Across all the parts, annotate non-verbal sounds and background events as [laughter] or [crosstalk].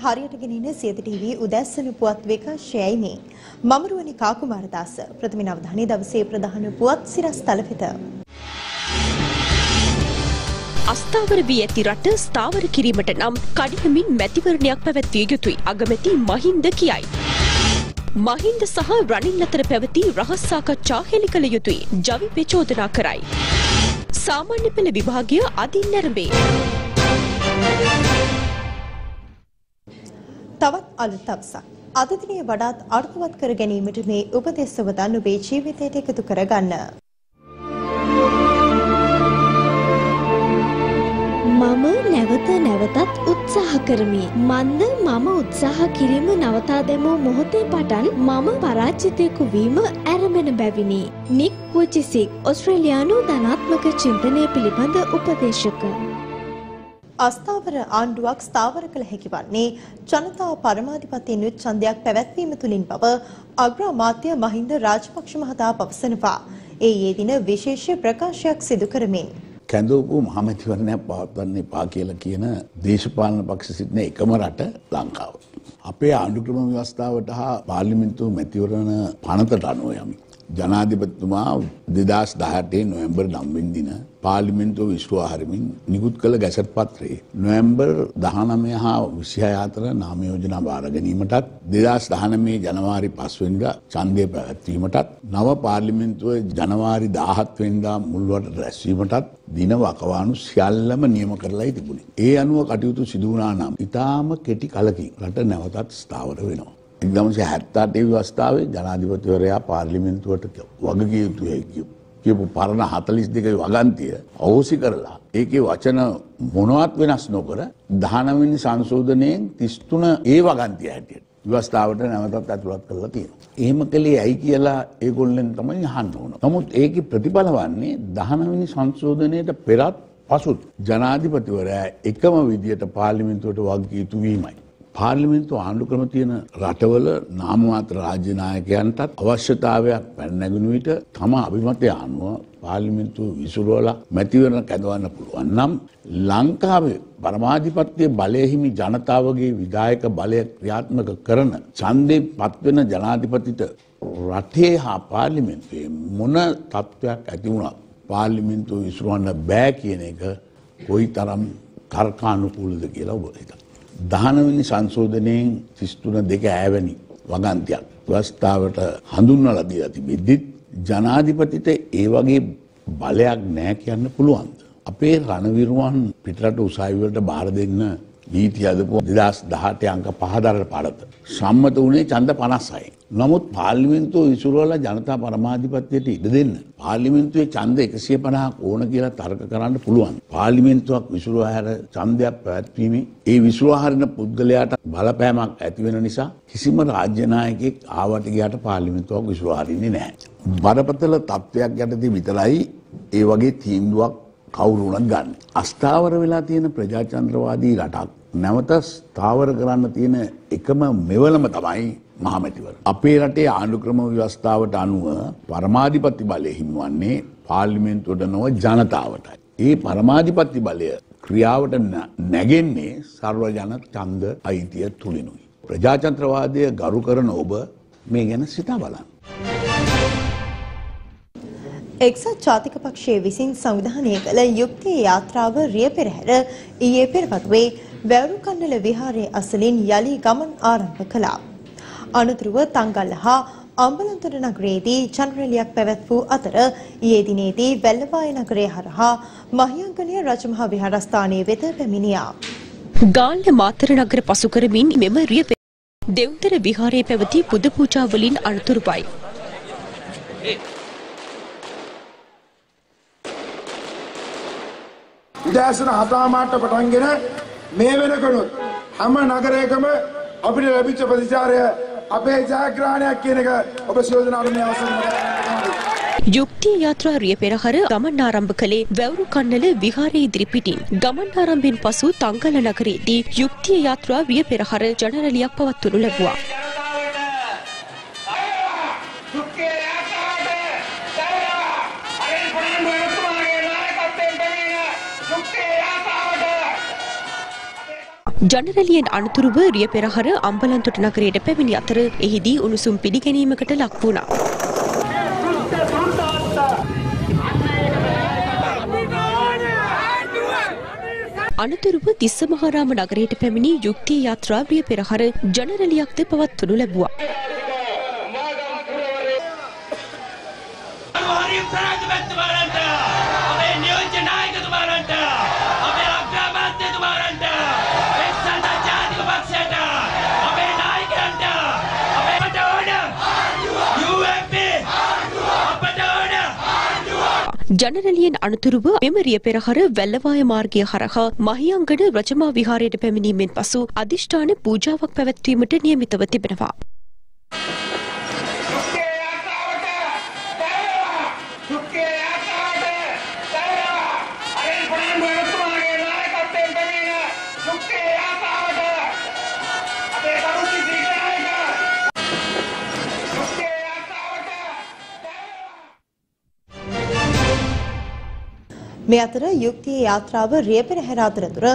ආයිබෝවන් හරිතේ හරියට ගෙනින සියත ටීවී උදැස්සන පුවත් විකාශයයි මේ මම රුවනි කාකුමාරදාස ප්‍රථම අවධානයේ දවසේ ප්‍රධාන පුවත් සිරස් තල වෙත අස්ථාවර වී ඇති රට ස්ථාවර කිරීමට නම් කඩිනමින් මැතිවරණයක් පැවැත්විය යුතුයි අගමැති මහින්ද කියයි. මහින්ද සහ රනිල් අතර පැවති රහස් සාකච්ඡා හෙළි කළ යුතුයි ජවිපේ චෝදනා කරයි. සාමාන්‍ය පෙළ විභාගය අදින් නැරඹේ. තවත් අලුත් දවසක්. අද දිනේ වඩාත් අර්ථවත් කර ගැනීමට මේ උපදෙස් සවදන් ඔබේ ජීවිතයට එකතු කරගන්න. මම නැවත නැවතත් උත්සාහ කරමි. මන්ද මම උත්සාහ කිරීම නවතා දැමූ මොහොතේ පටන් මම පරාජිතයෙකු වීම ඇරඹෙන බැවිනි. නික් වුචිසික් ඔස්ට්‍රේලියානු ධනාත්මක චින්තනය පිළිබඳ උපදේශක. අස්ථාවර ආණ්ඩුවක් ස්ථාවර කළ හැකි වන්නේ ජනතා පරමාධිපතියෙන් යුත් ඡන්දයක් පැවැත්වීම තුලින් බව අග්‍රාමාත්‍ය මහින්ද රාජපක්ෂ මහතා පවසනවා. ඒ යෙදින විශේෂ ප්‍රකාශයක් සිදු කරමින් කැඳවපු මහමැතිවරණයක් පවත්වන්න එපා කියලා කියන දේශපාලන පක්ෂ සිටින එකම රට ලංකාව. අපේ ආණ්ඩුක්‍රම ව්‍යවස්ථාවට හා පාර්ලිමේන්තු මැතිවරණ පනතට අනුව යමි. ජනාධිපතිතුමා දෙදස් දහටේ නොවැම්බර් නම්වෙන් දින පාර්ලිමෙන්තුව විශ්වාහරමින් නිකුත් කළ ගැසට් පත්‍රයේ. නොවැම්බර් දහනමය හා විසිහය අතර නාමයෝජනා භාර ගැනීමටත් දෙදස් දහනමේ ජනවාරි පස්වෙන්ද චන්දය පැවැත්වීමටත් නව පාර්ලිමෙන්තුව ජනවාරි දාහත්වෙන්දා මුල්වට රැස්වීමටත් දින වකවානු සියල්ලම නියම කරලායි තිබුණේ. ඒ අනුව කටයුතු සිදුවනා නම් ඉතාම කෙටි කලකින් රට නැවතත් ස්ථාවර වෙනවා. එක්දමසේ හැත්තාටේ වස්ථාවේ ජනාධිපතිවරයා පාර්ලිමෙන්තුවට වගකිය යුතු හැකිව. කියපු පරණ හතලිස් දෙකයි වගන්තිය ඔහුසි කරලා. ඒකේ වචන මොනවත් වෙනස් නොකර දහනවිනි සංශෝධනයෙන් තිස්තුන ඒ වගන්තිය හැටියට. වස්ථාවට නැවතත් ඇතුළත් කරලා තියෙන. එහෙම කළේ ඇයි කියලා ඒගොල්ලෙන් තමයි අහන්න ඕන. නමුත් ඒකේ ප්‍රතිඵල වන්නේ දහනවිනි සංශෝධනයට පෙරත් පසුත් ජනාධිපතිවරයා එකම විදියට පාර්ලිමෙන්තුවට වගකිය යුතු වීමයි. පාර්ලිමෙන්තු ආණ්ඩුක්‍රම තියෙන රටවල නාමමාත්‍ර රාජ්‍ය නායකයන්ටත් අවශ්‍යතාවයක් පැන නැගුණු විට තම අභිමතය අනුව පාර්ලිමෙන්තු විසුරුවලා මැතිවරණ කැඳවන්න පුළුවන් නම් ලංකාවේ පරමාධිපත්‍යය බලය හිමි ජනතාවගේ විදායක බලය ක්‍රියාත්මක කරන ඡන්දේ පත්වෙන ජනාධිපතිට රටේ හා පාර්ලිමෙන්තුවේ මොන තත්ත්වයක් ඇති වුණා පාර්ලිමෙන්තුව විසුරුවන්න බෑ කියන එක කොයි තරම් තර්කානුකූලද කියලා ඔබ හිතන්න. දහනවනි සංශෝධනයෙන් තිස්තුන දෙක ඇවැනි වගන්තියක් වස්ථාවට හඳුන්වල දී ඇති බිද්දිත් ජනාධිපතිට ඒ වගේ බලයක් නෑ කියන්න පුළුවන්ද. අපේ රණවිරුවන් පිටරට උසාවිවලට බාර දෙන්න නීති අදපු දෙදස් දහට අංක පහදරට පරත. සම්මත වනේ චන්ද පනස්සයි. නමුත් පාර්ලිමෙන්තුව විසුරුවල ජනතා පරමාධිපත්වයට ඉඩ දෙන්න. පාර්ලිමෙන්තුවේ චන්ද එකසිය පනහක් ඕන කියලා තර්ක කරන්න පුළුවන්. පාර්ලිමෙන්තුවක් විසුරුව හැර චන්දයක් පැවැත්වීම ඒ විසුවාහරණ පුද්ගලයාට බලපෑමක් ඇතිවෙන නිසා කිසිම රාජ්‍යනායකෙක් ආවට ගයාට පාර්ලිමෙන්තුවක් විසුවාහරින්නේ නැහැ. බරපතල තත්ත්වයක් යටදී විතරයි ඒ වගේ තීන්දුවක් කවුරුණත් ගන්න. අස්ථාවර වෙලා තියෙන ප්‍රජාචන්ද්‍රවාදී රටක් නැවත ස්ථාවර කරන්න තියෙන එකම මෙවලම තමයි මහමැතිවර. අපේ රටේ ආණ්ඩුක්‍රම ව්‍යවස්ථාවට අනුව පරමාධිපති බලය හිමිවන්නේ පාර්ලිමෙන්තුවට නොව ජනතාවටයි. ඒ පරමාධිපති බලය ක්‍රියාවට නැගෙන්නේ සර්වජන ඡන්ද අයිතිය තුලිනුයි. ප්‍රජාතන්ත්‍රවාදය ගරු කරන ඔබ මේ ගැන සිතා බලන්න. එක්සත් ජාතික පක්ෂයේ විසින් සංවිධානය කළ යුක්තිය යාත්‍රාව රිය පෙරහැර ඊයේ පෙරවරුවේ වැවරුකන්නල විහාරයේ අසලින් යළි ගමන් ආරම්භ කළා. අනතුරුව තංගල්ල හා අම්බලන්තොට නගරයේදී ජනරැලියක් පැවැත් වූ අතර ඊයේ දිනේදී වැල්ලවාය නගරය හරහා මහියංගනය රජමහා විහාරස්ථානයේ වෙත පැමිණියා. ගාල්ල මාතර නගර පසු කරමින් මෙම රිය දෙව්තර විහාරයේ පැවති පුද පූජාවලින් අනතුරුවයි. උදෑසන හතාමාට පටන්ගෙන මේ වෙනකනුත් හැම නගරයකම අපිට ලැබිච්ච ප්‍රතිචාරය අපේ ජයග්‍රහණයක් කියන එක ඔබ සියෝජනාවට මේ අවසරයි. යුක්තිය යාත්‍රා රිය පෙරහර ගමන් ආරම්භ කළේ වැවුරු කන්නල විහාරයේ ඉදිරිපිටින්. ගමන් ආරම්භයෙන් පසු තංගල නගරයේදී යුක්තිය යාත්‍රා රිය පෙරහර ජනරැලියක් පවත්වනු ලැබුවා. ජනරැලියෙන් අනතුරුව රිය පෙරහර අම්බලන්තොට නගරයට පැමිණි අතර එහිදී උණුසුම් පිළිගැනීමකට ලක් වුණා. අනතුරුව තිස්ස මහාරාම නගරයට පැමිණි යුක්තිය යාත්‍රා රිය පෙරහර ජනරැලියක්ද පවත්වනු ලැබුවා. හරි උත්සාහතුමැත්තුමාරන්ට අපේ ජනරැලියෙන් අනතුරුව මෙම රිය පෙරහර වැල්ලවාය මාර්ගය හරහා මහියංගඩ රජමා විහාරයට පැමිණීමෙන් පසු අධිෂ්ඨාන පූජාවක් පැවැත්වීමට නියමිතව තිබෙනවා. මේ අතර යුක්තියේ යාත්‍රාව රිය පෙරහැර අතරතුර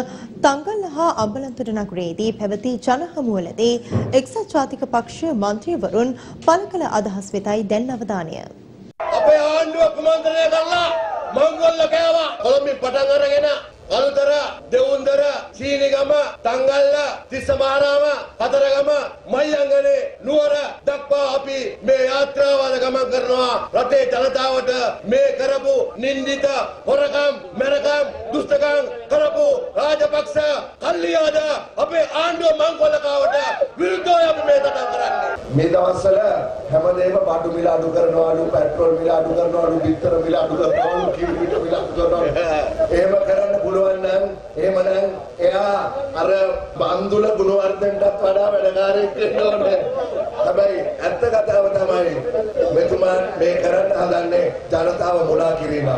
තංගල්ල හා අම්බලන්තොට නගරයේදී පැවති ජනහමුවලදී එක්සත් ජාතික පක්ෂ මන්ත්‍රීවරුන් පළ කළ අදහස් වෙතයි දැන් අවධානය. අපේ ආණ්ඩුව කුමන්ත්‍රණය කරලා මංගොල්ල කෑවා කොළඹින් පටන් අරගෙන කළුතර දෙවුන්දර සීනිගම තංගල්ල තිස්සමාරාම කතරගම මල්යංගනේ නුවර දක්වා අපි මේ යාත්‍රාවල ගමන් කරනවා. රටේ ජනතාවට මේ කරපු නින්දිත හොරකම් මැරකම් දුෂ්ටකම් කරපු රාජපක්ෂ කල්ලියාද අපේ ආණ්ඩුව මංගොල්ලකාවට විරුද්ධව අපි මේ සටන් කරන්නේ. මේ දවස්වල හැමදේම බඩු මිල අඩු කරනවාලු පෙට්‍රෝල් මිල අඩු කරනවාලු බිත්තර මිල අඩු කරනවාලු කිරිපිට මිල අඩු කරනවාලු. එහෙම [laughs] කරන්න පුළුවන් නම් එහෙමනම් එයා අර බන්දුල ගුණවර්ධනටත් වඩා වැඩකාරයෙක් වෙන්න ඕනේ හැබැයි ඇත්ත කතාව තමයි මෙතුමා මේ කරන්න හදන්නේ ජනතාව මුලා කිරීමක්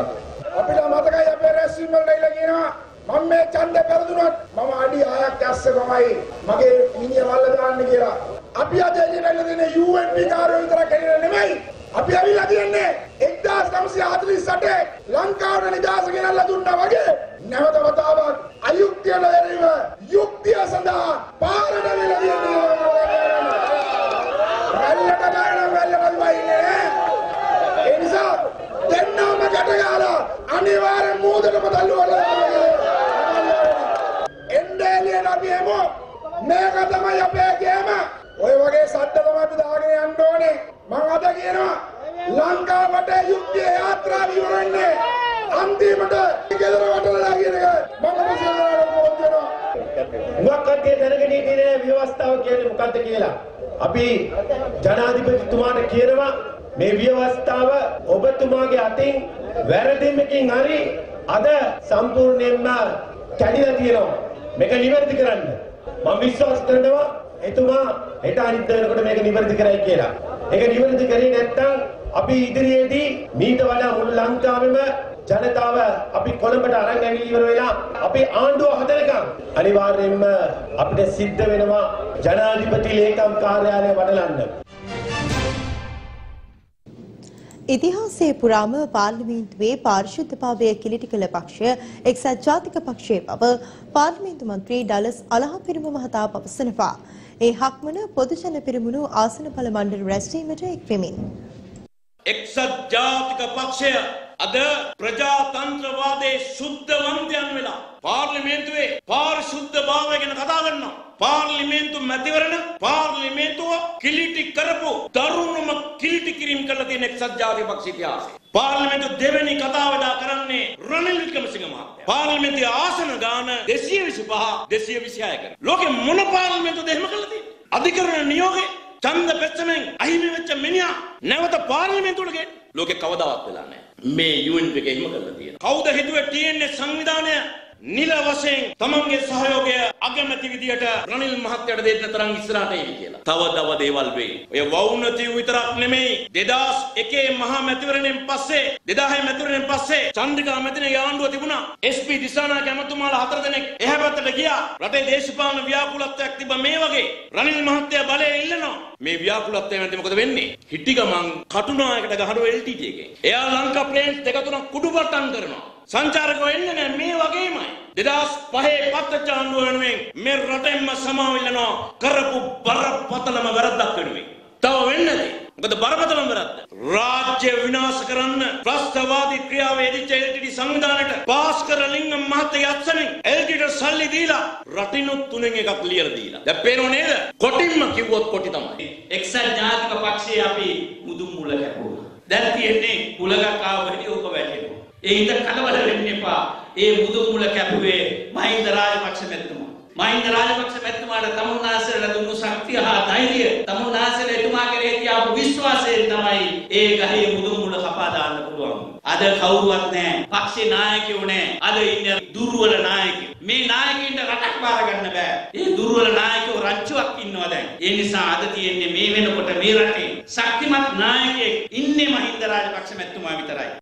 අපිට මතකයි අපේ රැස්වීම වලට ඉල්ල කියනවා මම මේ ඡන්දේ පෙරදුනොත් මම අඩි 6ක් ඇස්සේ තමයි මගේ මිනිහ වල්ල දාන්න කියලා. අපි අද එළියට දෙන UNP කාර්යය විතර කෙරෙන්නේ නෙමෙයි. අපි අවිලා තියන්නේ 1948 ලංකාවට නිදහස ගෙනල්ලා දුන්නා වගේ නැවත වතාවක් අයුක්තියට එරෙහිව යුක්තිය සඳහා පාරට වෙලා තියන්නේ. වැල්ලට බෑනම් වැල්ලට වයින්නේ නෑ. ඒ නිසා දෙන්නම ගැට ගහලා අනිවාර්යෙන් මූදටම තල්ලුවලා එන්නේ එළියට අපි එමු මේක තමයි අපේ ගේම ඔය වගේ සද්ද තමයි අපි දාගෙන යන්න ඕනේ මම අද කියනවා ලංකාවට යුක්තිය යාත්‍රාව ඉවරන්නේ අන්තිමට ගෙදර වටලා කියන එක මම මුසල්ලාට පොත් දෙනවා මොකක්ද දැනගෙන ඉන්නේ ව්‍යවස්ථාව කියන්නේ මොකද්ද කියලා. අපි ජනාධිපතිතුමාට කියනවා මේ ව්‍යවස්ථාව ඔබතුමාගේ අතින් වැරදීමකින් හරි අද සම්පූර්ණයෙන්ම කැඩිලා තියෙනවා. මේක නිවැරදි කරන්න. මම විශ්වාස කරනවා එතුමා හෙට අනිත් වෙනකොට මේක නිවැරදි කරයි කියලා. ඒක නිවැරදි කරේ නැත්නම් අපි ඉදිරියේදී මීට වඩා මුළු ලංකාවෙම ජනතාව අපි කොළඹට අරන් ඇවිල්ලා ඉවර වෙලා අපි ආණ්ඩුව හදනකම් අනිවාර්යයෙන්ම අපිට සිද්ධ වෙනවා ජනාධිපති ලේකම් කාර්යාලය වඩලන්න. ඉතිහාසයේ පුරාම පාර්ලිමේන්තුවේ පාරිශුද්ධභාවය කිලිටි කළ පක්ෂය එක්සත් ජාතික පක්ෂයේ බව පාර්ලිමේන්තු මන්ත්‍රී ඩලස් අලහපිරිම මහතා පවසනවා. ඒ හක්මන පොදුජන පිරිමුණු ආසන බල මණ්ඩල රැස්වීමට එක්වෙමින්. එක්සත් ජාතික පක්ෂය අද ප්‍රජාතන්ත්‍රවාදයේ ශුද්ධවන්තයන් වෙලා පාර්ලිමේන්තුවේ පාරිශුද්ධ භාවය ගැන කතා කරනවා. පාර්ලිමේන්තු මැතිවරණ පාර්ලිමේන්තුව කිලිටි කරපු දරුණුම කිලිටි කිරීම කරලා තියෙන එක්සත් ජාතික පක්ෂ ඉතිහාසය. පාර්ලිමේන්තු දෙවෙනි කතාවදා කරන්නේ රනිල් වික්‍රමසිංහ මහත්තයා. පාර්ලිමේන්තුවේ ආසන ගාන 225 226 කර. ලෝකෙ මොන පාර්ලිමේන්තුවද එහෙම කරලා තියෙන්නේ? අධිකරණ නියෝගේ ඡන්ද පෙච්චමෙන් අහිමි වෙච්ච මිනිහා නැවත පාර්ලිමේන්තුවට ගේන්න ලෝකෙ කවදාවත් වෙලා නැහැ. මේ UNP එක එහෙම කරලා තියෙනවා. කවුද හිතුවේ TNS සංවිධානය නිල වශයෙන් තමන්ගේ සහයෝගය අගමැති විදියට රනිල් මහත්තයට දෙන්න තරම් ඉස්සරහට එයි කියලා. තව තව දේවල් වෙයි. ඔය වවුනතිව් විතරක් නෙමෙයි 2001 මහා මැතිවරණයෙන් පස්සේ 2006 මැතිවරණයෙන් පස්සේ චන්ද්‍රිකා මැතිණිය ආණ්ඩුව තිබුණා. SP දිසානායක ඇමතුමාලා හතර දෙනෙක් එහා පැත්තට ගියා. රටේ දේශපාලන ව්‍යාකූලත්වයක් තිබ්බ මේ වගේ රනිල් මහත්තයා බලය ඉල්ලනවා. මේ ව්‍යාකූලත්වය නැති මොකද වෙන්නේ? හිටි ගමන් කටුනායකට ගහනවා LTT එකේ. එයා ලංකා ප්ලේන්ස් දෙක තුනක් කුඩු පට්ටම් කරනවා. සංචාරක වෙන්නේ නැහැ මේ වගේමයි. දෙදස් පහේ පත්තච්ච ආණ්ඩුව වෙනුවෙන් මේ රටෙන්ම සමාවිල්ලනවා කරපු බරපතලම වැරද්දක් වෙනුවෙන්. තව වෙන්නද? මොකද බරපතලම වැරද්ද. රාජ්‍ය විනාශ කරන්න ප්‍රස්තවාදී ක්‍රියාවේ යෙදිච්ච LTT සංවිධානයට පාස්කර ලිංගම් මහත්තයා අත්සනින් LTTට සල්ලි දීලා රටිනුත් තුනෙන් එකක් ලියලා දීලා. දැන් පේනව නේද? කොටින්ම කිව්වොත් කොටි තමයි. එක්සත් ජාතික පක්ෂයේ අපි මුදුන් මුල කැපුවා. දැන් තියෙන්නේ කුලගක් ආව වැඩි ඕක වැටෙනවා. ඒ හිත කලබල වෙන්න එපා. ඒ මුදුන් මුල කැපුවේ මහින්ද රාජපක්ෂ මැතිතුමා. මහින්ද රාජපක්ෂ මැතිතුමාට තමුන්නාසලට දුන්නු ශක්තිය හා ධෛර්යය තමුන්නාසල එතුමා කෙරේ තියාපු විශ්වාසයෙන් තමයි ඒ ගහේ මුදුන් මුල කපා දාන්න පුළුවන්. අද කවුරුවත් නැහැ. පක්ෂේ නායකයෝ නැහැ. අද ඉන්නේ දුර්වල නායකයෝ. මේ නායකයින්ට රටක් බාර ගන්න බෑ. ඒ දුර්වල නායකයෝ රංචුවක් ඉන්නවා දැන්. ඒ නිසා අද තියෙන්නේ මේ වෙනකොට මේ රටේ ශක්තිමත් නායකයෙක් ඉන්නේ මහින්ද රාජපක්ෂ මැතිතුමා විතරයි.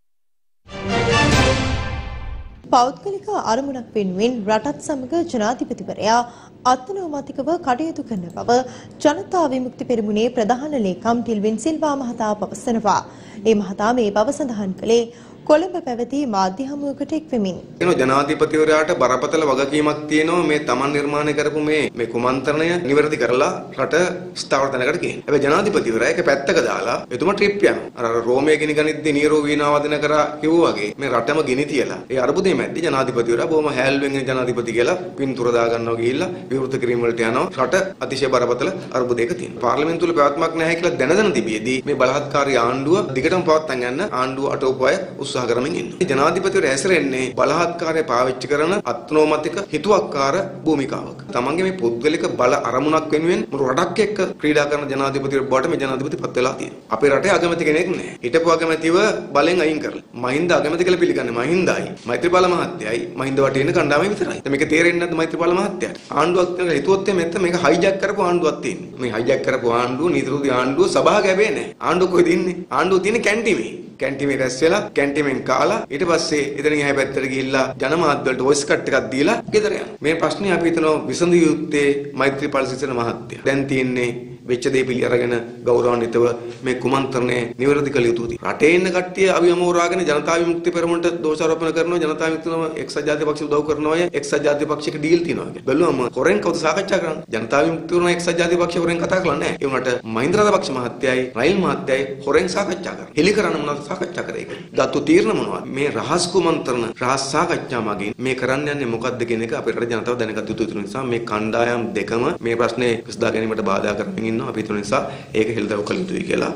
පෞද්ගලික අරමුණක් වෙනුවෙන් රටත් සමග ජනාධිපතිවරයා අත්නෝමතිකව කටයුතු කරන බව ජනතා විමුක්ති පෙරමුණේ ප්‍රධාන ලේකම් ටිල්වින් සිල්වා මහතා පවසනවා. ඒ මහතා මේ බව සඳහන් කළේ කොළඹ පැවති මාධ්‍ය හමුවකට එක්වෙමින්. එන ජනාධිපතිවරයාට බරපතල වගකීමක් තියෙනවා මේ තමන් නිර්මාණය කරපු මේ මේ කුමන්ත්‍රණය නිවැරදි කරලා රට ස්ථාවර තැනකට ගේන්න. හැබැයි ජනාධිපතිවරයා ඒක පැත්තක දාලා එතුමා ට්‍රිප් යනවා. අර රෝමයේ ගිනි ගනිද්දී නීරෝ වීණාවදන කරා කිව්වා වගේ මේ රටම ගිනි තියලා ඒ අරුබුදේ මැද්දේ ජනාධිපතිවරයා බොහොම හැල්වෙන් ඉන්න ජනාධිපති කියලා පින්තූර දා ගන්නවා ගිහිල්ලා විවෘත කිරීම වලට යනවා. රට අතිශය බරපතල අරුබුදයක තියෙනවා. පාර්ලිමේන්තුවල පැවැත්මක් නැහැ කියලා දැන දැන තිබියදී මේ බලහත්කාරී ආණ්ඩුව දිගටම පවත්වාගෙන යන්න ආණ්ඩුව අටෝපය උත්සාහ කරමින් ඉන්නවා. ජනාධිපතිවරයා ඇසරෙන්නේ බලහත්කාරය පාවිච්චි කරන අත්නෝමතික හිතුවක්කාර භූමිකාවක. තමන්ගේ මේ පුද්ගලික බල අරමුණක් වෙනුවෙන් මුළු රටක් එක්ක ක්‍රීඩා කරන ජනාධිපතිවරයෙක් බවට මේ ජනාධිපති පත් වෙලා තියෙනවා. අපේ රටේ අගමැති කෙනෙක් නැහැ. හිටපු අගමැතිව බලෙන් අයින් කරලා. මහින්ද අගමැති කියලා පිළිගන්නේ මහින්දයි. මෛත්‍රීපාල මහත්තයයි මහින්ද වටේ ඉන්න කණ්ඩායම විතරයි. දැන් මේක තේරෙන්නේ නැද්ද මෛත්‍රීපාල මහත්තයාට? ආණ්ඩුවක් කියලා හිතුවොත් එමෙ මේක හයිජැක් කරපු ආණ්ඩුවක් තියෙන්නේ. මේ හයිජැක් කරපු ආණ්ඩුව නීතිරුදි ආණ්ඩුව සභාව ගැබේ නැහැ. ආණ්ඩුව කොහෙද ඉන්නේ? ආණ්ඩුව තියෙන්නේ කැන්ටිමේ. කැන්ටිමේ රැස් වෙලා කැන්ටිමෙන් කාලා ඊට පස්සේ එතනින් එහා පැත්තට ගිහිල්ලා ජනමාධ්‍ය වලට වොයිස් කට් එකක් දීලා ගෙදර යනවා. මේ ප්‍රශ්නේ අපි හිතනවා විසඳිය යුත්තේ මෛත්‍රීපාල සිරිසේන මහත්තයා. දැන් තියෙන්නේ වෙච්ච දේ පිළි අරගෙන ගෞරවාන්විතව මේ කුමන්ත්‍රණය නිවැරදි කළ යුතුයි. රටේ ඉන්න කට්ටිය අභියමෝරාගෙන ජනතා විමුක්ති පෙරමුණට දෝෂාරෝපණ කරනවා ජනතා විමුක්තිනම එක්සත් ජාතික පක්ෂ උදව් කරනවා අය එක්සත් ජාතික පක්ෂයක ඩීල් තියෙනවා කියලා. බැලුවම හොරෙන් කවුද සාකච්ඡා කරන්නේ? ජනතා විමුක්ති පෙරමුණ එක්සත් ජාතික පක්ෂ හොරෙන් කතා කරලා නැහැ. ඒ වුණාට මහින්ද රාජපක්ෂ මහත්තයයි රයිල් මහත්තයයි හොරෙන් සාකච්ඡා කරා. හෙලි කරන්න මොනවද සාකච්ඡා කරේ ඒක? ගත්තු තීරණ මොනවද? මේ රහස් කුමන්ත්‍රණ රහස් සාකච්ඡා මගින් මේ කරන්න යන්නේ මොකක්ද කියන එක අපේ රට ජනතාව දැනගත යුතු නිසා මේ කණ්ඩායම් දෙකම මේ ප්‍රශ්නේ විසඳා ගැනීමට බාධා කරමින් ඉන්නවා. අපි හිතන නිසා ඒක හෙළිදරව් කළ යුතුයි කියලා.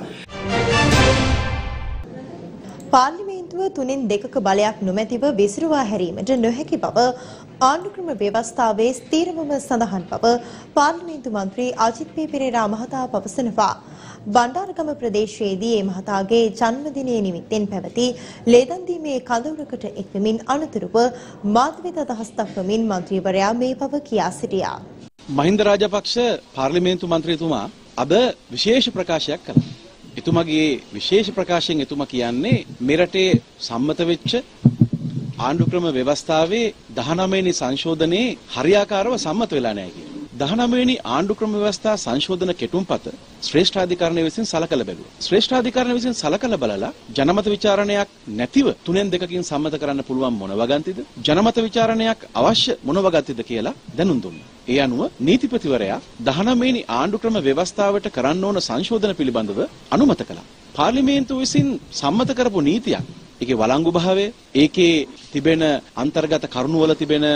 පාර්ලිමේන්තුව තුනෙන් දෙකක බලයක් නොමැතිව විසිරුවා හැරීමට නොහැකි බව ආණ්ඩුක්‍රම ව්‍යවස්ථාවේ ස්ථීරවම සඳහන් බව පාර්ලිමේන්තු මන්ත්‍රී අජිත් පී පෙරේරා මහතා පවසනවා. බණ්ඩාරගම ප්‍රදේශයේදී ඒ මහතාගේ ජන්මදිනය නිමිත්තෙන් පැවති ලේදන් දීමේ කඳවුරකට එක්වෙමින් අනතුරුව මාධ්‍ය වෙත අදහස් දක්වමින් මන්ත්‍රීවරයා මේ බව කියා සිටියා. මහින්ද රාජපක්ෂ පාර්ලිමේන්තු මන්ත්‍රීතුමා අද විශේෂ ප්‍රකාශයක් කළා. එතුමගේ විශේෂ ප්‍රකාශයෙන් එතුමා කියන්නේ මෙරටේ සම්මත වෙච්ච ආණ්ඩුක්‍රම ව්‍යවස්ථාවේ 19 වෙනි සංශෝධනයේ හරියාකාරව සම්මත වෙලා නැහැ කියලා. 19 වෙනි ආණ්ඩුක්‍රම ව්‍යවස්ථා සංශෝධන කෙටුම්පත ශ්‍රේෂ්ඨාධිකරණය විසින් සලකලා බැලුවා. ශ්‍රේෂ්ඨාධිකරණය විසින් සලකලා බලලා ජනමත විචාරණයක් නැතිව තුනෙන් දෙකකින් සම්මත කරන්න පුළුවන් මොන වගන්තිද? ජනමත විචාරණයක් අවශ්‍ය මොන වගන්තිද කියලා දැනුම් දුන්නා. ඒ අනුව නීතිපතිවරයා 19 වෙනි ආණ්ඩුක්‍රම ව්‍යවස්ථාවට කරන්න ඕන සංශෝධන පිළිබඳව අනුමත කළා. පාර්ලිමේන්තුව විසින් සම්මත කරපු නීතියක් ඒකේ වළංගු භාවය ඒකේ තිබෙන අන්තර්ගත කරුණුවල තිබෙන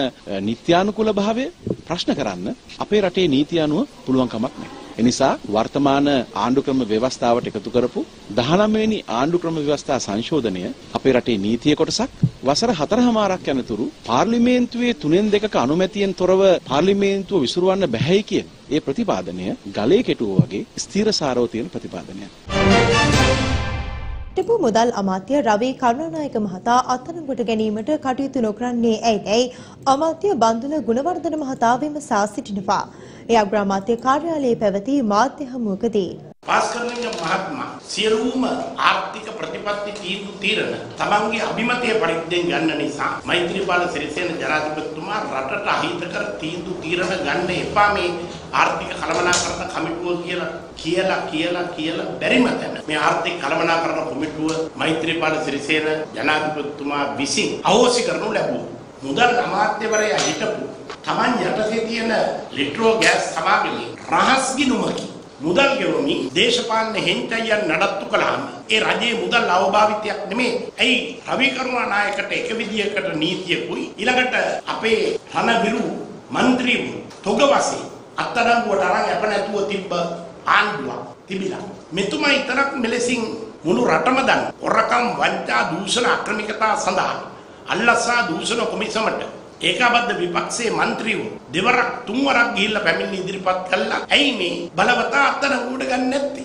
නිත්‍යානුකූල භාවය ප්‍රශ්න කරන්න අපේ රටේ නීතිය අනුව පුළුවන් කමක් නැහැ. එනිසා වර්තමාන ආණ්ඩුක්‍රම ව්‍යවස්ථාවට එකතු කරපු 19 වෙනි ආණ්ඩුක්‍රම ව්‍යවස්ථා සංශෝධනය අපේ රටේ නීතිය කොටසක් වසර හතරමාරක් යනතුරු පාර්ලිමේන්තුවේ තුනෙන් දෙකක අනුමැතියෙන් තොරව පාර්ලිමේන්තුව විසුරුවන්න බැහැයි කියන ඒ ප්‍රතිපාදනය ගලේ කෙටුව වගේ ස්ථීරසාරව තියෙන ප්‍රතිපාදනයක්. හිටපු මුදල් අමාත්‍ය රවී කරුණානායක මහතා අත්අඩංගුවට ගැනීමට කටයුතු නොකරන්නේ ඇයිදැයි අමාත්‍ය බන්දුල ගුණවර්ධන මහතා විමසා සිටිනවා. ඒ අග්‍රාමාත්‍ය කාර්යාලයේ පැවති මාධ්‍ය හමුවකදී. පාස්කරණය මහත්මයා. සියලුම ආර්ථික ප්‍රතිපත්ති තීන්දුව తీරන තමන්ගේ අභිමතය පරිද්දෙන් ගන්න නිසා මෛත්‍රීපාල සිරිසේන ජනාධිපතිතුමා රටට අහිතකර තීන්දුව తీරන ගන්න එපා මේ ආර්ථික කළමනාකරණ කමිටුව කියලා කියලා කියලා කියලා බැරිම තැන. මේ ආර්ථික කළමනාකරණ කොමිටුව මෛත්‍රීපාල සිරිසේන ජනාධිපතිතුමා විසින් අවෝසි කරනු ලැබුවා. මුදල් අමාත්‍යවරයා හිටපු Taman යටතේ තියෙන ලිට්‍රෝ ගෑස් සමාගමේ රහස් ගිණුමකි මුදල් ගෙවමින් දේශපාලන හෙන්ටයන් නඩත්තු කළාම ඒ රජයේ මුදල් අවභාවිතයක් නෙමේ. ඇයි රවි කරුණානායකට එක විදියකට නීතියකුයි ඊළඟට අපේ රණවිරු മന്ത്രിවරු තොගවසේ අත්අඩංගුවට අරන් අප නැතුව තිබ්බ ආණ්ඩුවක් තිබිලා. මෙතුමා ඊතරක් මෙලෙසින් මුළු රටම දන් ඔරකම් වංචා දූෂණ අක්‍රමිකතා සඳහා අල්ලස්සා දූෂණ කොමිසමට ඒකාබද්ධ විපක්ෂයේ മന്ത്രിවරු දෙවරක් තුන්වරක් ගිහිල්ලා පැමිණ ඉදිරිපත් කළා. ඇයි මේ බලවතා අත්තර උඩ ගන්න නැත්තේ?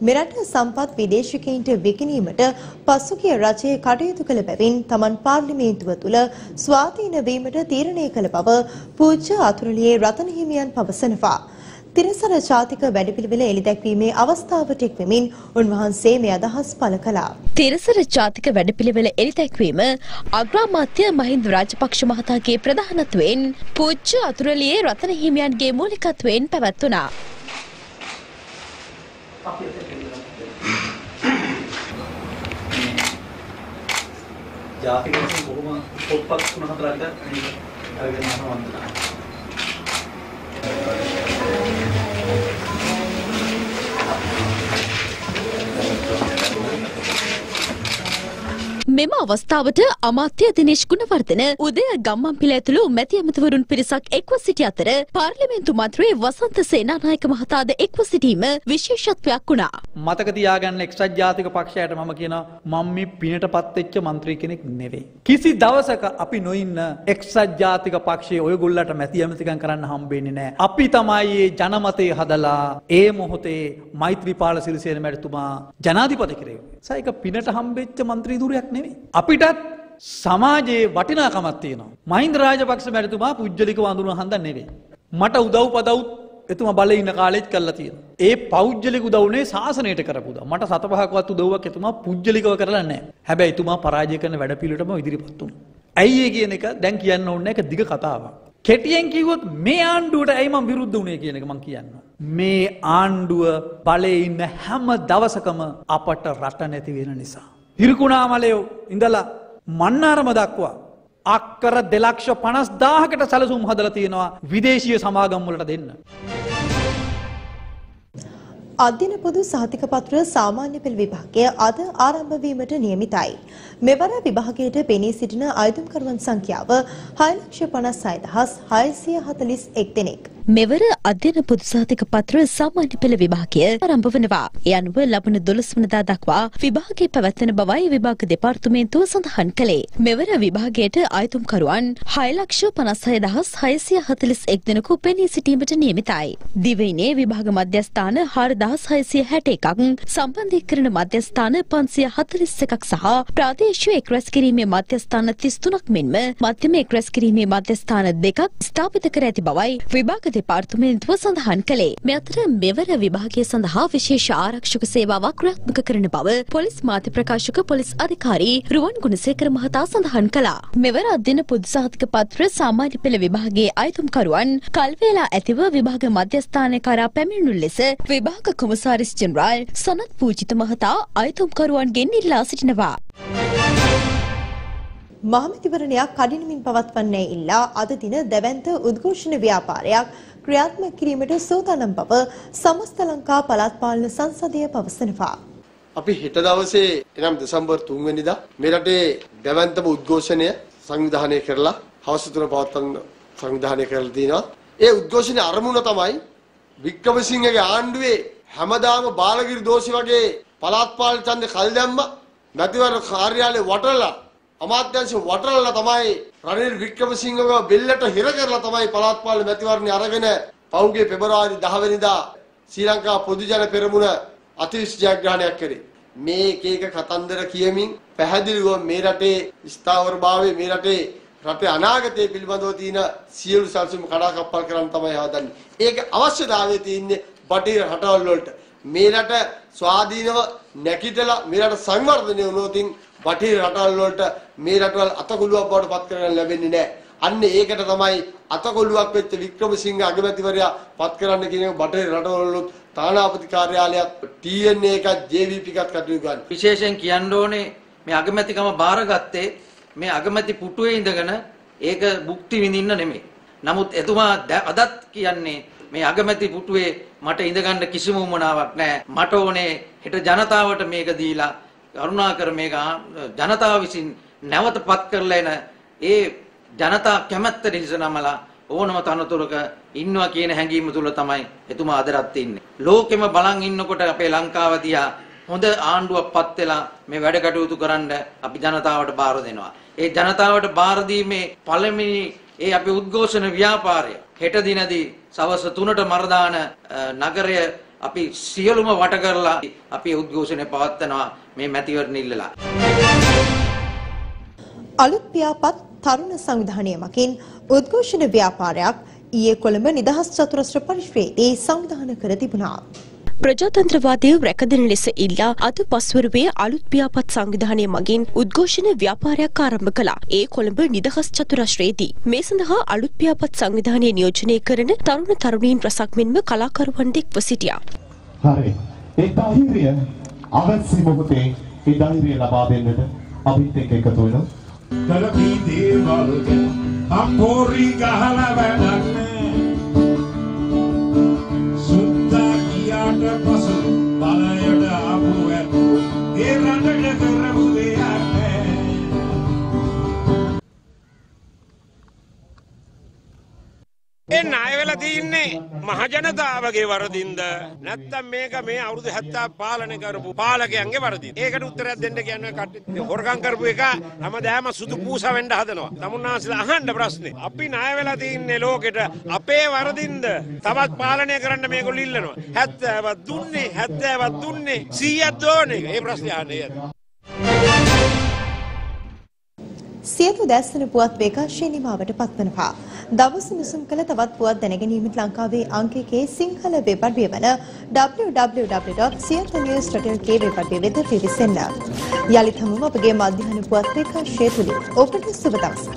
මෙරට සම්පත් විදේශිකයින්ට විකිණීමට පසුගිය රජයේ කටයුතු කළ බැවින් තමන් පාර්ලිමේන්තුව තුළ ස්වාධීන වීමට තීරණය කළ බව පූජ්‍ය අතුරුලියේ රතන හිමියන් පවසනවා. තිරසර ජාතික වැඩපිළිවෙල එළිදැක්වීමේ අවස්ථාවට එක් වෙමින් උන්වහන්සේ මේ අදහස් පළ කළා. තිරසර ජාතික වැඩපිළිවෙල එළිදැක්වීම අග්‍රාමාත්‍ය මහින්ද රාජපක්ෂ මහතාගේ ප්‍රධානත්වයෙන් පූජ්‍ය අතුරලියේ රතන හිමියන්ගේ මූලිකත්වයෙන් පැවැත්වුණා. ජාතික වශයෙන් බොහොම පොත්පත් තුන හතරක් අරගෙන යනවා වන්දනා. මෙම අවස්ථාවට අමාත්‍ය දිනේශ් ගුණවර්ධන උදය ගම්මන්පිල ඇතුළු මැති ඇමතිවරුන් පිරිසක් එක්ව සිටි අතර පාර්ලිමේන්තු මන්ත්‍රී වසන්ත සේනානායක මහතාද එක්ව සිටීම විශේෂත්වයක් වුණා. මතක තියාගන්න එක්සත් ජාතික පක්ෂයට මම කියන මම මේ පිනට පත්වෙච්ච මන්ත්‍රී කෙනෙක් නෙවෙයි. කිසි දවසක අපි නොඉන්න එක්සත් ජාතික පක්ෂයේ ඔයගොල්ලට මැති ඇමතිකම් කරන්න හම්බෙන්නේ නැහැ. අපි තමයි මේ ජනමතය හදලා ඒ මොහොතේ මෛත්‍රීපාල සිරිසේන මැතිතුමා ජනාධිපති කරේ. සයික පිනට හම්බෙච්ච මන්ත්‍රී ධුරයක් නෙවෙයි. අපිටත් සමාජයේ වටිනාකමක් තියෙනවා. මහින්ද රාජපක්ෂ මැතිතුමා පුජ්‍යලිකව අඳුන හන්ද නෙවෙයි. මට උදව් පදව් එතුමා බලේ ඉන්න කාලෙත් කළා තියෙනවා. ඒ පෞද්ගලික උදව්නේ සාසනයට කරපු උදව්. මට සත පහකවත් උදව්වක් එතුමා පුජ්‍යලිකව කරලා නැහැ. හැබැයි එතුමා පරාජය කරන වැඩ පිළිවෙලටම ඉදිරිපත් වුණා. ඇයි ඒ කියන එක දැන් කියන්න ඕනේ ඒක දිග කතාවක්. කෙටියෙන් කිව්වොත් මේ ආණ්ඩුවට ඇයි මම විරුද්ධ වුණේ කියන එක මම කියන්නම්. මේ ආණ්ඩුව බලේ ඉන්න හැම දවසකම අපට රට නැති වෙන නිසා. හිරිකුණාමලයෝ ඉඳලා මන්නාරම දක්වා අක්කර දෙලක්ෂ පනස් දාහකට සැලසුම් හදල තියෙනවා විදේශීය සමාගම්වලට දෙන්න. අධ්‍යන පොදු සහතික පත්‍ර සාමාන්‍ය පෙළ විභාගය අද ආරම්භ වීමට නියමිතයි. මෙවර විභාගයට පෙනී සිටින අයදුම්කරුවන් සංඛ්‍යාව 6,56,641 දෙනෙක්. මෙවර අධ්‍යන පොදු සහතික පත්‍ර සාමාන්‍ය පෙළ විභාගය ආරම්භ වනවා. ඒ අනුව ලබන 12 වනදා දක්වා විභාගය පැවැත්වෙන බවයි විභාග දෙපාර්තමේන්තුව සඳහන් කළේ. මෙවර විභාගයට අයතුම්කරුවන් 6,56,641 දෙනෙකු පෙනී සිටීමට නියමිතයි. දිවයිනේ විභාග මධ්‍යස්ථාන 4661ක් සම්බන්ධීකරණ මධ්‍යස්ථාන 541ක් සහ ප්‍රාදේශීය එක්රැස් කිරීමේ මධ්‍යස්ථාන 33ක් මෙන්ම මධ්‍යම එක්රැස් කිරීමේ මධ්‍යස්ථාන දෙකක් ස්ථාපිත කර ඇති බවයි විභාග දෙපාර්තමේන්තුව සඳහන් කළේ. මේ අතර මෙවර විභාගය සඳහා විශේෂ ආරක්ෂක සේවාවක් ක්‍රියාත්මක කරන බව පොලිස් මාධ්‍ය ප්‍රකාශක පොලිස් අධිකාරී රුවන් ගුණසේකර මහතා සඳහන් කළා. මෙවර අධ්‍යන පොදු සහතික පත්‍ර සාමාන්‍ය පෙළ විභාගයේ අයතුම්කරුවන් කල්වේලා ඇතිව විභාග මධ්‍යස්ථානය කරා පැමිණුණු ලෙස විභාග කොමසාරිස් ජෙනරාල් සනත් පූජිත මහතා අයතුම්කරුවන්ගෙන් ඉල්ලා සිටිනවා. මහමැතිවරණයක් කඩිනමින් පවත්වන්නේ ඉල්ලා අද දින දැවැන්ත උද්ඝෝෂණ ව්‍යාපාරයක් ක්‍රියාත්මක කිරීමට සූදානම් බව සමස්ත ලංකා පළාත් පාලන සංසදය පවසනවා. අපි හෙට දවසේ එනම් දෙසැම්බර් 3 වෙනිදා මේ රටේ දැවැන්තම උද්ඝෝෂණය සංවිධානය කරලා හවස තුන පවත්වන්න සංවිධානය කරලා තිනවා. ඒ උද්ඝෝෂණයේ අරමුණ තමයි වික්‍රමසිංහගේ ආණ්ඩුවේ හැමදාම බාලගිරි දෝෂි වගේ පළාත් පාලන ඡන්දේ කල් දැම්මා. මැතිවරණ කාර්යාලේ වටරලා අමාත්‍යංශ වටරලා තමයි රනිල් වික්‍රමසිංහව බෙල්ලට හිර කරලා තමයි පළාත් පාලන මැතිවරණය අරගෙන පෞගේ පෙබරවාරි 10 වෙනිදා ශ්‍රී ලංකා පොදු ජන පෙරමුණ අතිවිශ ජයග්‍රහණයක් කරේ. මේ එක එක කතන්දර කියමින් පැහැදිලිව මේ රටේ ස්ථාවරභාවය මේ රටේ රටේ අනාගතය පිළිබඳව තියෙන සියලු සැලසුම් කඩාකප්පල් කරන්න තමයි හදන්නේ. ඒක අවශ්‍යතාවය තියෙන්නේ බටහිර රටවල් වලට. මේ රට ස්වාධීනව නැකිටලා මේ රට සංවර්ධනය වුණොතින් බටහිර රටවල් වලට මේ රටවල් අතකොළුවක් බවට පත් කරගන්න ලැබෙන්නේ නැහැ. අන්න ඒකට තමයි අතකොළුවක් වෙච්ච වික්‍රමසිංහ අගමැතිවරයා පත් කරන්න කියන එක බටහිර රටවල තානාපති කාර්යාලයක් TNA එකත් JVP එකත් කටයුතු ගන්න. විශේෂයෙන් කියන්න ඕනේ මේ අගමැතිකම බාරගත්තේ මේ අගමැති පුටුවේ ඉඳගෙන ඒක භුක්ති විඳින්න නෙමෙයි. නමුත් එතුමා අදත් කියන්නේ මේ අගමැති පුටුවේ මට ඉඳගන්න කිසිම උවමනාවක් නැහැ. මට ඕනේ හෙට ජනතාවට මේක දීලා කරුණාකර මේක ජනතාව විසින් නැවතපත් කරලා එන ඒ ජනතා කැමැත්ත නිසනමලා ඕනම තනතුරක ඉන්නවා කියන හැඟීම තුල තමයි එතුමා අදරත් ඉන්නේ. ලෝකෙම බලන් ඉන්නකොට අපේ ලංකාව දිහා හොඳ ආණ්ඩුවක්පත් වෙලා මේ වැඩ කටයුතු කරන්න අපි ජනතාවට බාර දෙනවා. ඒ ජනතාවට බාර දීමේ පළවෙනි ඒ අපේ උද්ඝෝෂණ ව්‍යාපාරය හෙට දිනදී සවස් 3ට මරදාන නගරය අපි සියලුම වට කරලා අපි උද්ඝෝෂණය පවත්වනවා මේ මැතිවරණ ඉල්ලලා. අලුත් පියාපත් තරුණ සංවිධානය මකින් උද්ඝෝෂණ ව්‍යාපාරයක් ඊයේ කොළඹ නිදහස් චතුරස්‍ර පරිශ්‍රයේදී සංවිධානය කර තිබුණා. ප්‍රජාතන්ත්‍රවාදය රැකදෙන ලෙස ඉල්ලා අද පස්වරුවේ අලුත් පියාපත් සංවිධානය මගින් උද්ඝෝෂණ ව්‍යාපාරයක් ආරම්භ කළා. ඒ කොළඹ නිදහස් චතුරශ්‍රයේදී. මේ සඳහා අලුත් පියාපත් සංවිධානය නියෝජනය කරන තරුණ තරුණීන් රසක් මෙන්ම කලාකරුවන් දෙක්ව සිටියා. හරි. ඒ ධෛර්යය අවශ්‍ය මොහොතේ ඒ ධෛර්යය ලබා දෙන්නට අපිත් එක්ක එකතු වෙනවා. කරපි දේවල් අපෝරි ගහලා වැඩක් නෑ ගියාට පසු බලයට ආපු ඇතු ඒ රටට කරපු ඒ ණය වෙලා තින්නේ මහජනතාවගේ වරදින්ද නැත්නම් මේක මේ අවුරුදු 70 පාලනය කරපු පාලකයන්ගේ වරදින්ද? ඒකට උත්තරයක් දෙන්න කියන්නේ කට්ටිය හොරකම් කරපු එක හැමදාම සුදු පූස වෙන්න හදනවා. තමුන්නාන්සලා අහන්න ප්‍රශ්නේ. අපි ණය වෙලා තින්නේ ලෝකෙට අපේ වරදින්ද තවත් පාලනය කරන්න මේගොල්ලෝ ඉල්ලනවා. 70ක් දුන්නේ 70ක් දුන්නේ 100ක් දෝනේ. ඒ ප්‍රශ්නේ අහන්නේ. සියලු දැස්සන පුවත් වේකාශය නිමාවට පත්වනවා. දවස උණුසුම් කළ තවත් පුවත් දැනගැනීමට ලංකාවේ අංක එකේ සිංහල වෙබ් අඩවිය වන www.siyanews.lk වෙබ් අඩවිය වෙත පිවිසෙන්න. යළිත් හමුව අපගේ මධ්‍යහන පුවත් වේකාශය තුලින් ඔබට සුබ දවසක්.